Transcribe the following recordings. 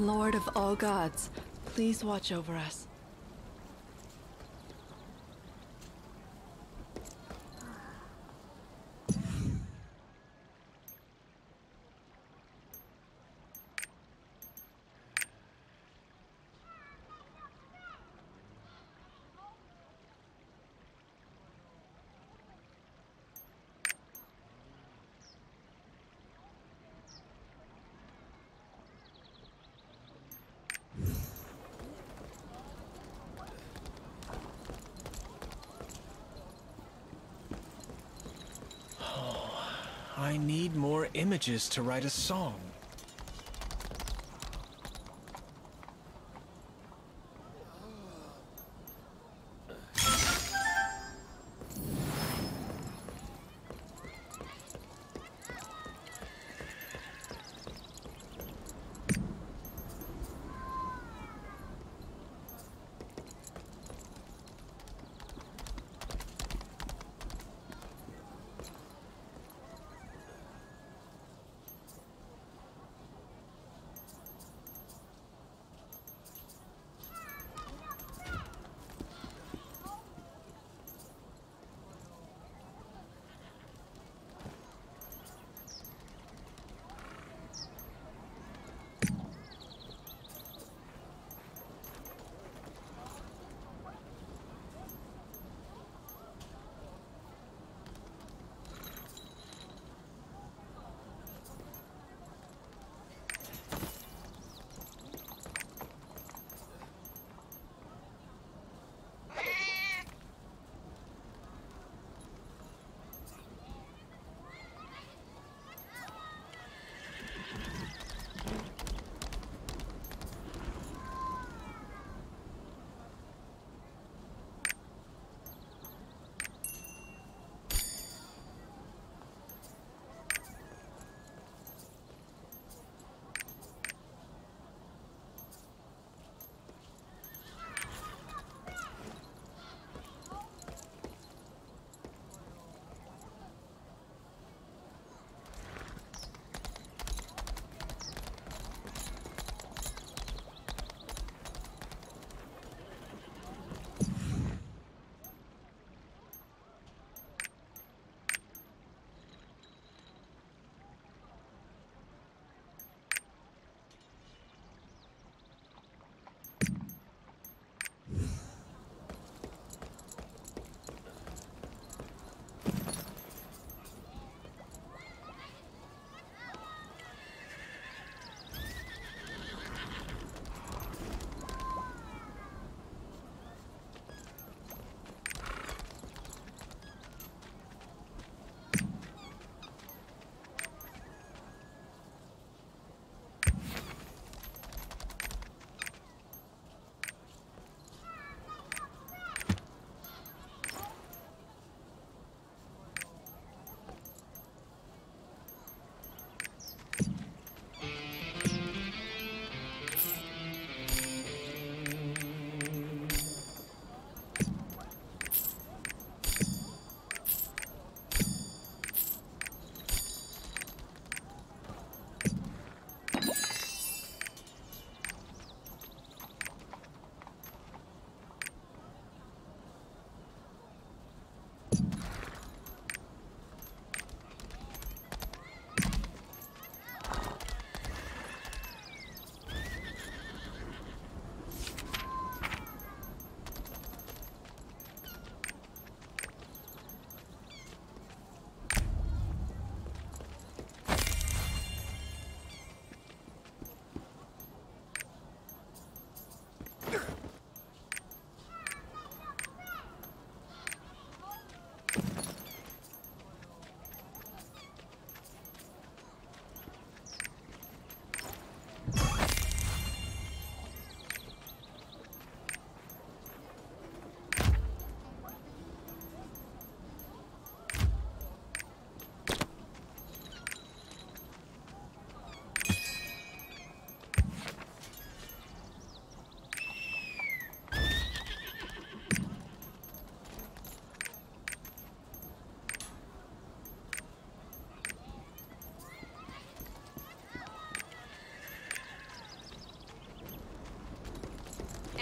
Lord of all gods, please watch over us. I need more images to write a song.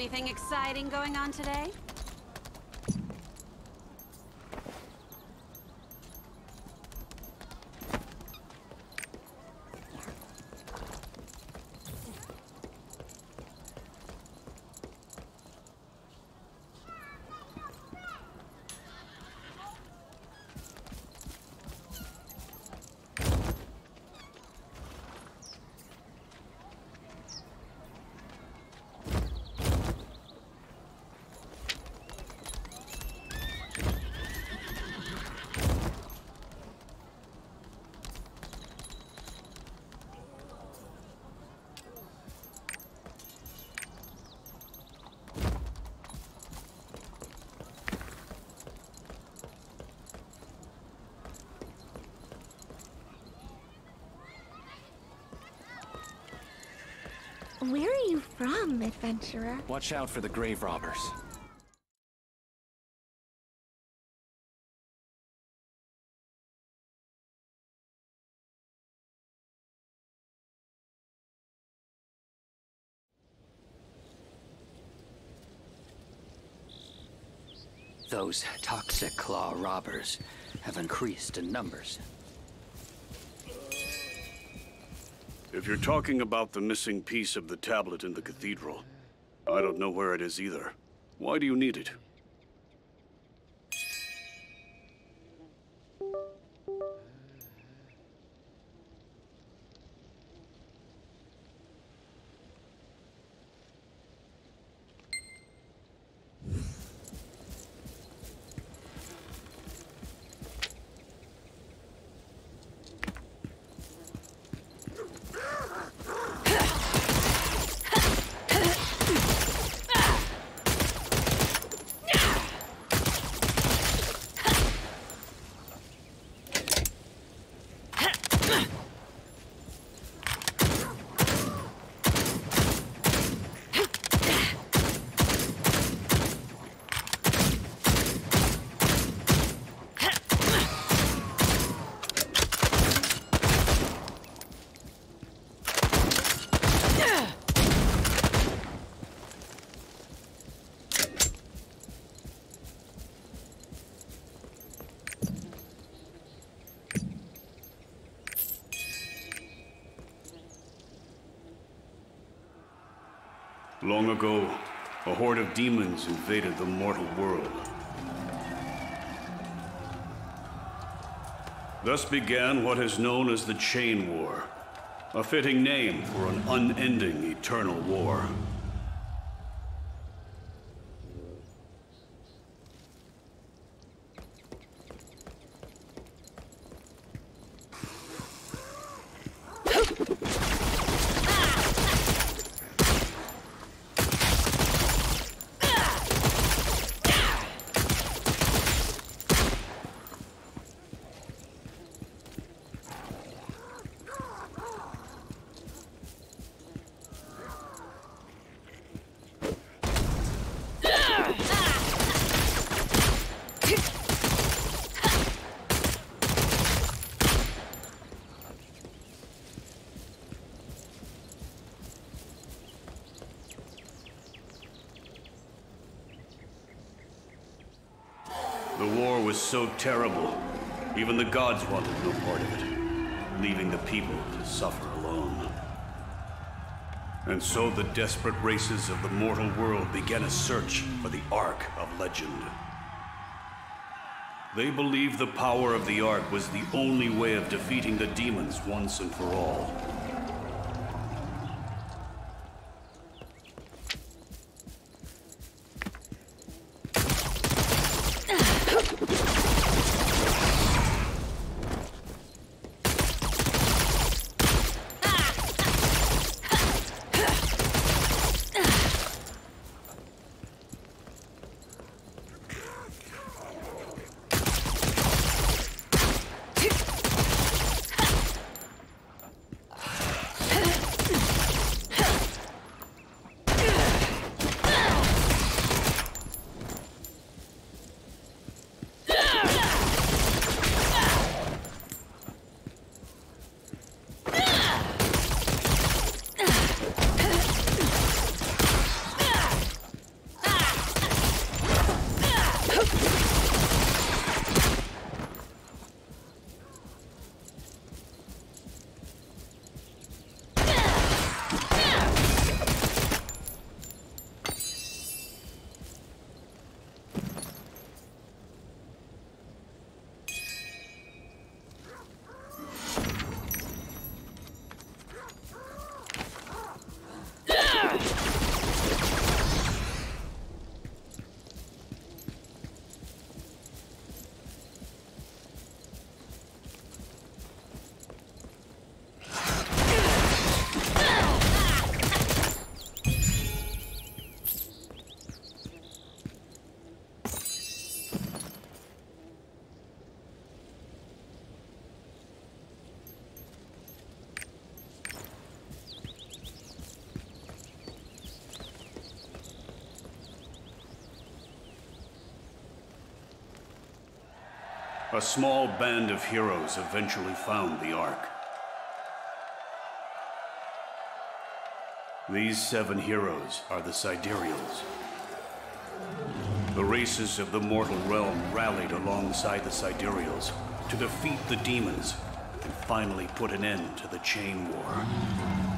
Anything exciting going on today? Where are you from, adventurer? Watch out for the grave robbers. Those toxic claw robbers have increased in numbers. If you're talking about the missing piece of the tablet in the cathedral, I don't know where it is either. Why do you need it? Long ago, a horde of demons invaded the mortal world. Thus began what is known as the Chain War, a fitting name for an unending eternal war. The war was so terrible, even the gods wanted no part of it, leaving the people to suffer alone. And so the desperate races of the mortal world began a search for the Ark of Legend. They believed the power of the Ark was the only way of defeating the demons once and for all. A small band of heroes eventually found the Ark. These seven heroes are the Sidereals. The races of the mortal realm rallied alongside the Sidereals to defeat the demons and finally put an end to the Chain War.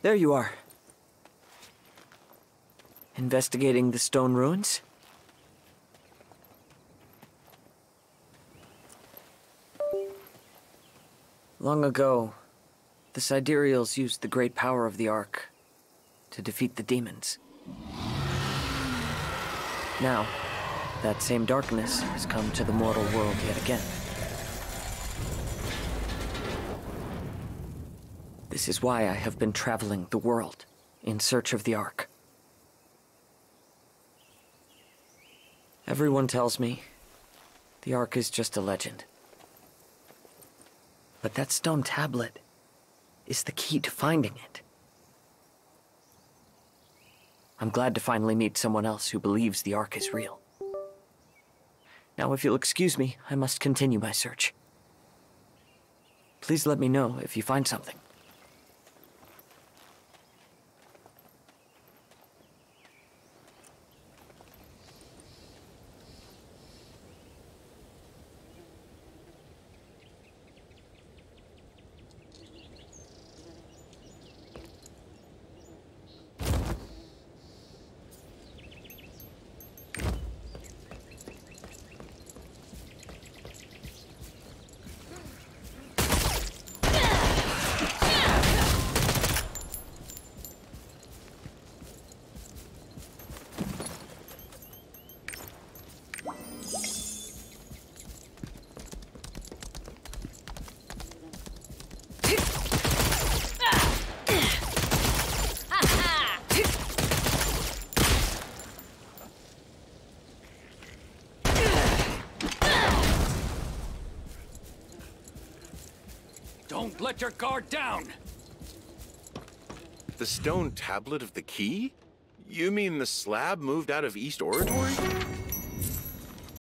There you are. Investigating the stone ruins? Long ago, the Sidereals used the great power of the Ark to defeat the demons. Now, that same darkness has come to the mortal world yet again. This is why I have been traveling the world in search of the Ark. Everyone tells me the Ark is just a legend. But that stone tablet is the key to finding it. I'm glad to finally meet someone else who believes the Ark is real. Now, if you'll excuse me, I must continue my search. Please let me know if you find something. Don't your guard down! The stone tablet of the key? You mean the slab moved out of East Oratory?